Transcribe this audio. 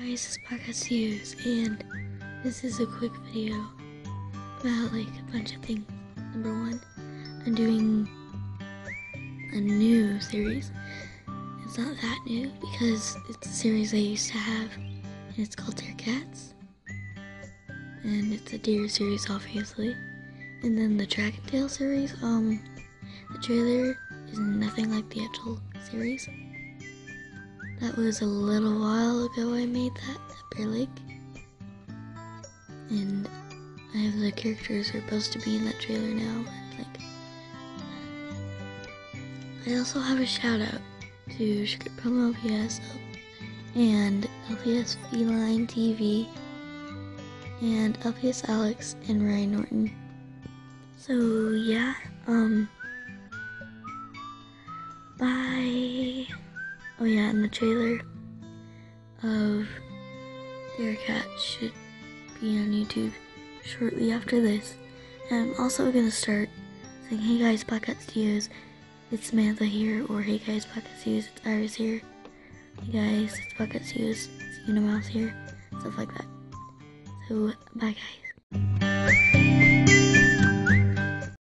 guys, it's Podcast News, and this is a quick video about like a bunch of things. Number one, I'm doing a new series. It's not that new because it's a series I used to have, and it's called Dear Cats. And it's a deer series, obviously. And then the Dragon Tail series, um, the trailer is nothing like the actual series. That was a little while ago I made that at Bear Lake. And I have the characters are supposed to be in that trailer now. Like, I also have a shout out to Script Promo LPS and LPS Feline TV and LPS Alex and Ryan Norton. So yeah, um, bye. Oh yeah, and the trailer of Dear Cat should be on YouTube shortly after this. And I'm also gonna start saying, hey guys, Black Cat Studeos, it's Samantha here, or hey guys, Black Cat Studeos, it's Iris here. Hey guys, it's Black Cat Studeos, it's Una Mouse here, stuff like that. So, bye guys.